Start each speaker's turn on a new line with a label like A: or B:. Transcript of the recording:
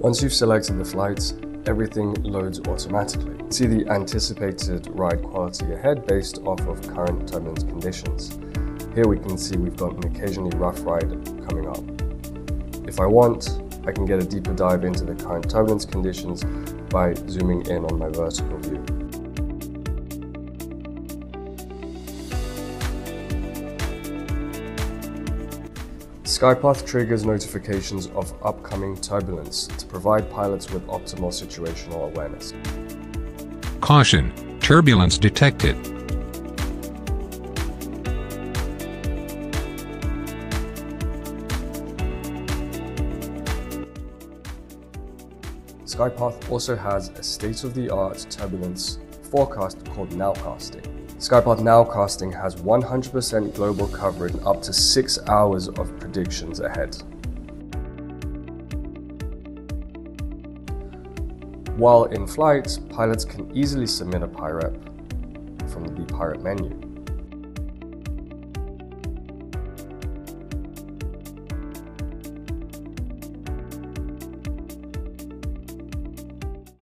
A: Once you've selected the flights, everything loads automatically. See the anticipated ride quality ahead based off of current turbulence conditions. Here we can see we've got an occasionally rough ride coming up. If I want, I can get a deeper dive into the current turbulence conditions by zooming in on my vertical view. SkyPath triggers notifications of upcoming turbulence to provide pilots with optimal situational awareness.
B: Caution, turbulence detected.
A: SkyPath also has a state-of-the-art turbulence forecast called Nowcasting. SkyPath Nowcasting has 100% global coverage and up to 6 hours of predictions ahead. While in flight, pilots can easily submit a PIREP from the PIREP menu.